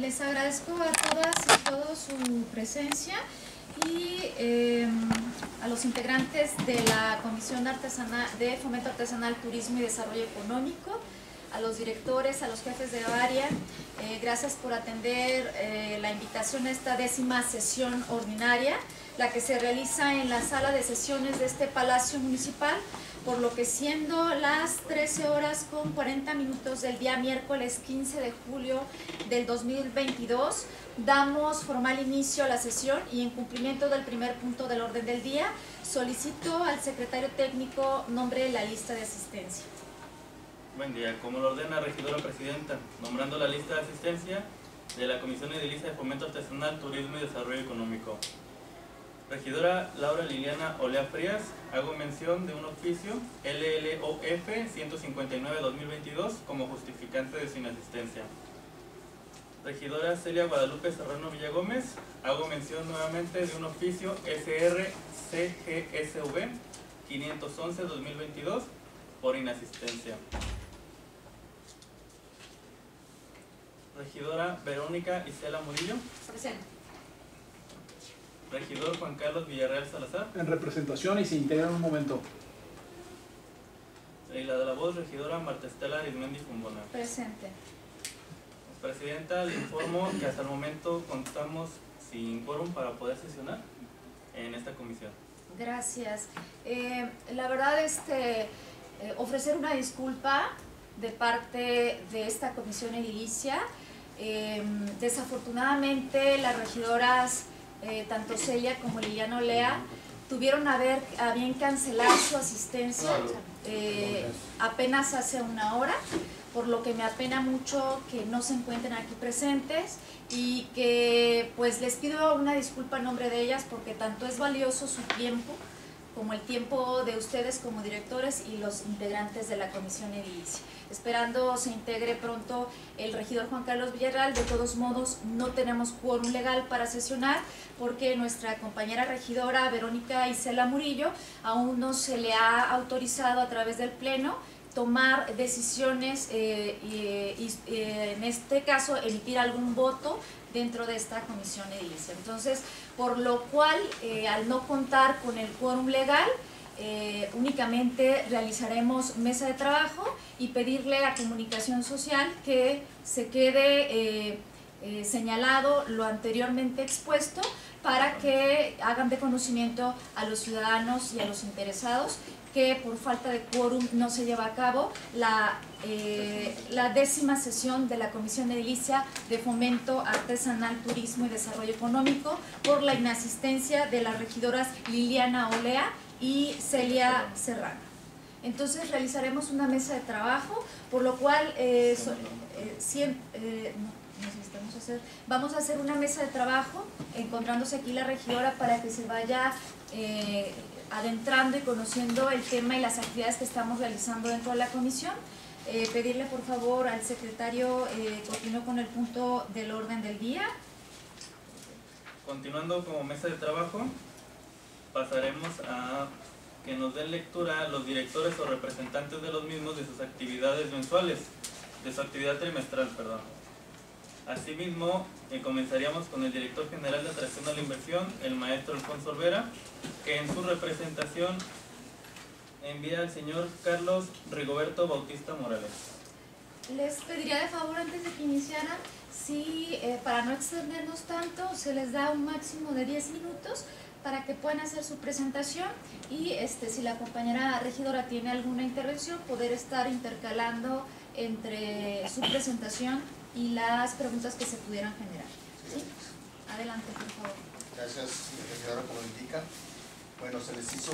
Les agradezco a todas y todos su presencia y eh, a los integrantes de la Comisión de, de Fomento Artesanal, Turismo y Desarrollo Económico, a los directores, a los jefes de área, eh, gracias por atender eh, la invitación a esta décima sesión ordinaria, la que se realiza en la sala de sesiones de este Palacio Municipal, por lo que siendo las 13 horas con 40 minutos del día miércoles 15 de julio del 2022, damos formal inicio a la sesión y en cumplimiento del primer punto del orden del día, solicito al secretario técnico nombre la lista de asistencia. Buen día. Como lo ordena regidora presidenta, nombrando la lista de asistencia de la Comisión Edilicia de Fomento Artesanal, Turismo y Desarrollo Económico. Regidora Laura Liliana Olea Frías, hago mención de un oficio LLOF 159-2022 como justificante de su inasistencia. Regidora Celia Guadalupe Serrano Villagómez, hago mención nuevamente de un oficio SRCGSV 511-2022 por inasistencia. Regidora Verónica Isela Murillo. Presente. Regidor Juan Carlos Villarreal Salazar. En representación y se integra en un momento. Y la de la voz, regidora Marta Estela Arizmendi Fumbona. Presente. Presidenta, le informo que hasta el momento contamos sin quórum para poder sesionar en esta comisión. Gracias. Eh, la verdad, este, eh, ofrecer una disculpa de parte de esta comisión edilicia. Eh, desafortunadamente, las regidoras, eh, tanto Celia como Liliana Olea, tuvieron a, ver, a bien cancelar su asistencia eh, apenas hace una hora, por lo que me apena mucho que no se encuentren aquí presentes y que pues les pido una disculpa en nombre de ellas porque tanto es valioso su tiempo como el tiempo de ustedes como directores y los integrantes de la comisión edilicia. Esperando se integre pronto el regidor Juan Carlos Villarreal, de todos modos no tenemos quórum legal para sesionar porque nuestra compañera regidora Verónica Isela Murillo aún no se le ha autorizado a través del pleno tomar decisiones eh, y, en este caso emitir algún voto dentro de esta comisión edilicia. Entonces, por lo cual, eh, al no contar con el quórum legal, eh, únicamente realizaremos mesa de trabajo y pedirle a comunicación social que se quede eh, señalado lo anteriormente expuesto para que hagan de conocimiento a los ciudadanos y a los interesados que por falta de quórum no se lleva a cabo la, eh, la décima sesión de la Comisión Edilicia de Fomento Artesanal, Turismo y Desarrollo Económico por la inasistencia de las regidoras Liliana Olea y Celia Serrano. Entonces realizaremos una mesa de trabajo, por lo cual eh, eh, no, vamos a hacer una mesa de trabajo encontrándose aquí la regidora para que se vaya eh, adentrando y conociendo el tema y las actividades que estamos realizando dentro de la comisión. Eh, pedirle por favor al secretario eh, continúe con el punto del orden del día. Continuando como mesa de trabajo, pasaremos a que nos den lectura los directores o representantes de los mismos de sus actividades mensuales, de su actividad trimestral, perdón. Asimismo, eh, comenzaríamos con el director general de atracción a la inversión, el maestro Alfonso Olvera, que en su representación envía al señor Carlos Rigoberto Bautista Morales. Les pediría de favor antes de que iniciaran, si eh, para no extendernos tanto, se les da un máximo de 10 minutos para que puedan hacer su presentación y este, si la compañera regidora tiene alguna intervención, poder estar intercalando entre su presentación y las preguntas que se pudieran generar. Adelante, por favor. Gracias, regidora, como indica. Bueno, se les hizo